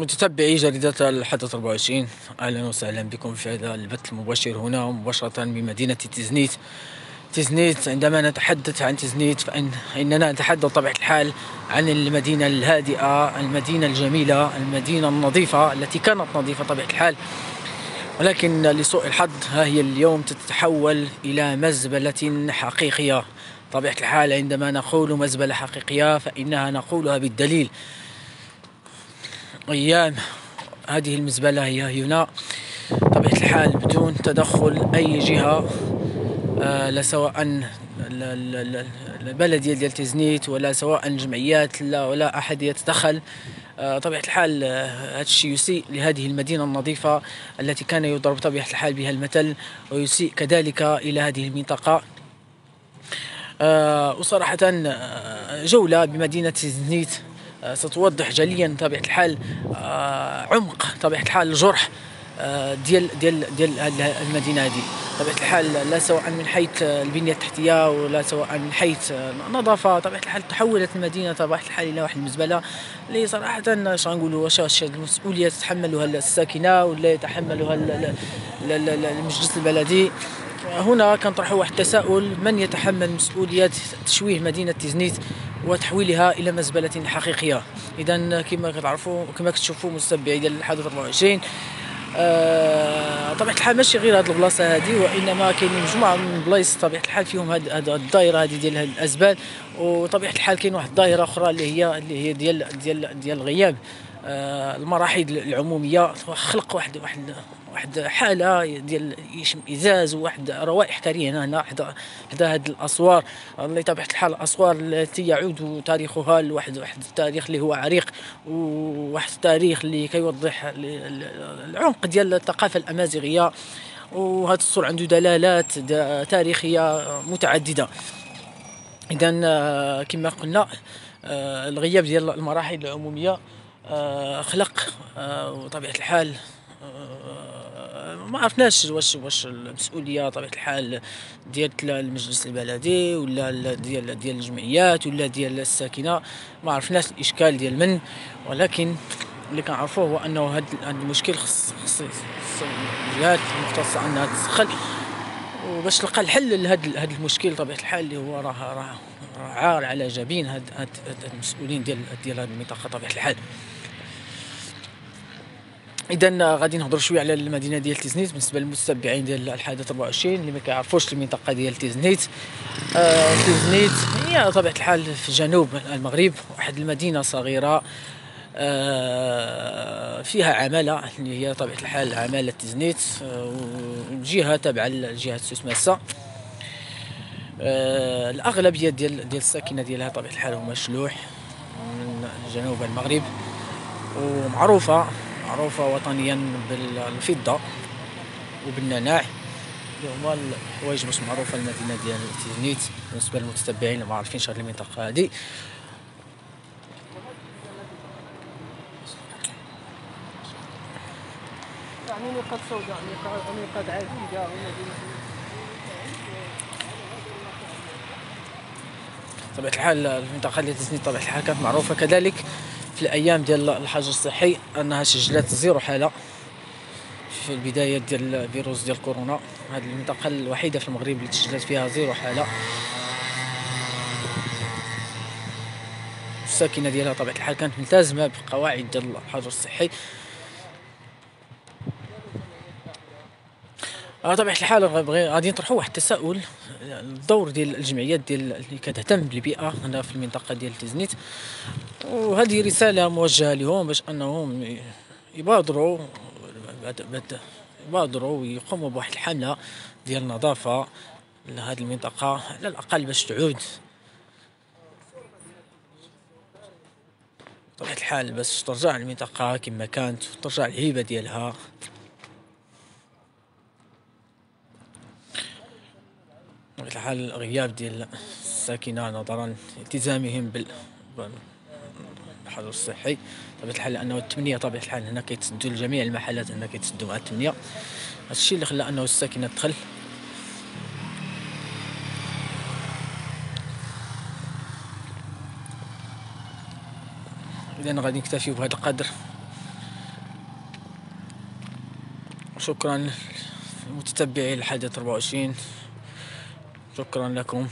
متتبعي جريدة الحدث 24 أهلا وسهلا بكم في هذا البث المباشر هنا مباشرة من مدينة تيزنيت. تيزنيت عندما نتحدث عن تيزنيت فإن إننا نتحدث بطبيعة الحال عن المدينة الهادئة المدينة الجميلة المدينة النظيفة التي كانت نظيفة طبيعة الحال. ولكن لسوء الحظ ها هي اليوم تتحول إلى مزبلة حقيقية. طبيعة الحال عندما نقول مزبلة حقيقية فإنها نقولها بالدليل. أيام هذه المزبلة هي هنا. طبيعة الحال بدون تدخل أي جهة آه لا سواء البلدية ديال تزنيت ولا سواء الجمعيات لا ولا أحد يتدخل. آه طبيعة الحال آه هذا الشيء يسيء لهذه المدينة النظيفة التي كان يضرب طبيعة الحال بها المثل ويسيء كذلك إلى هذه المنطقة. وصراحة جولة بمدينة تزنيت ستوضح جليا طبيعة الحال آه، عمق طبيعة الحال الجرح آه، ديال ديال ديال المدينة هذه. طبيعة الحال لا سواء من حيث البنية التحتية ولا سواء من حيث النظافه طبيعة الحال تحولت المدينة طبيعة الحال إلى واحد المزبلة اللي صراحة اش غنقولوا واش المسؤولية تتحملها الساكنة ولا يتحملها المجلس البلدي. هنا كنطرحوا واحد التساؤل من يتحمل مسؤوليه تشويه مدينة تيزنيت؟ وتحويلها إلى مزبلة حقيقية. اذا كما كتعرفوا كما كتشوفوا متتبعي ديال الحادث 24 آه طبيعة الحال ماشي غير هذه البلاصة هذه وإنما كاينين مجموعة من البلايص طبيعة الحال فيهم هذه الدائره هذه ديال الأزبال وطبيعة الحال كاين واحد الدائره أخرى اللي هي اللي هي ديال ديال ديال الغياب. المراحيض العمومية خلق واحد واحد واحد حالة ديال يشم ازاز وواحد روائح كريهه هنا حدا حدا هاد الأسوار. اللي طبيعه الحال الأسوار التي يعود تاريخها لواحد واحد التاريخ اللي هو عريق وواحد التاريخ اللي كيوضح العمق ديال الثقافة الأمازيغية. وهذا السور عنده دلالات تاريخية متعددة. اذا آه، كما قلنا آه، الغياب ديال المراحل العمومية آه، خلق وطبيعة الحال ما عرفناش واش واش المسؤولية طبيعة الحال ديال المجلس البلدي ولا ديال ديال الجمعيات ولا ديال الساكنة ما عرفناش الإشكال ديال من. ولكن اللي كنعرفوه هو أنه هذا المشكل خص خص الجهات المختصة أنها تدخل وباش تلقى الحل لهذا هذا المشكل طبيعة الحال اللي هو راه راه عار على جبين هاد, هاد المسؤولين ديال ديال هذه المنطقة طبيعة الحال. اذا غادي نهضروا شوية على المدينة ديال تيزنيت بالنسبة للمتتبعين ديال الحدث 24 اللي ما كيعرفوش المنطقة ديال تيزنيت. آه تيزنيت هي طبيعة الحال في جنوب المغرب واحد المدينة صغيرة. فيها عمالة اللي هي طبيعة الحال عمالة تيزنيت آه وجهة تابعة لجهة سوسماسه آه الأغلبية ديال ديال الساكنة ديالها طبيعة الحال هما شلوح من جنوب المغرب ومعروفة معروفة وطنيا بالفضة وبالنعناع. اللي هما الحوايج باش معروفة المدينة ديال تيزنيت بالنسبة للمتتبعين اللي ما عارفينش هاد المنطقة هادي. يعني نقاط سوداء نقاط عديدة طبيعة الحال المنطقة اللي تزنيت طبيعة الحال كانت معروفة كذلك في الأيام ديال الحجر الصحي أنها سجلت zéro حالة في البداية ديال الفيروس ديال كورونا. هذه المنطقة الوحيده في المغرب اللي تسجلت فيها zéro حالة. الساكنة ديالها طبيعة الحال كانت ملتزمة بقواعد ديال الحجر الصحي. طبيعة الحال غادي نطرحوا واحد التساؤل الدور ديال الجمعيات ديال اللي كتهتم بالبيئة هنا في المنطقة ديال تيزنيت وهذه رسالة موجهة لهم باش أنهم يبادروا يبادروا ويقوموا بواحد الحملة ديال النظافة لهذه المنطقة على الأقل باش تعود. بطبيعة الحال باش ترجع المنطقة كما كانت وترجع الهيبة ديالها. بطبيعة الحال غياب ديال الساكنة نظرا التزامهم بال الحجر الصحي. بطبيعة الحال لأنه الثمانية طبيعة الحال هنا كيتسدوا لجميع المحلات هنا كيتسدوا مع الثمانية هذا الشيء اللي خلى أنه الساكنة تدخل. إذا غادي نكتفي بهذا القدر. شكرا متتبعي الحادث 24 شكرا لكم.